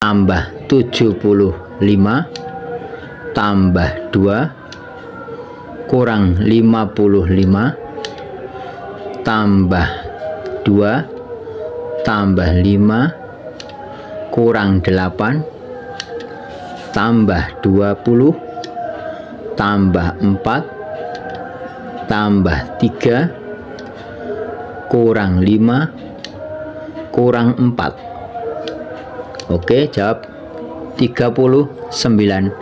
tambah 75 tambah 2 kurang 55 tambah 2 tambah 5 kurang 8 tambah 20 tambah 4 tambah 3 kurang 5 kurang 4 oke jawab 39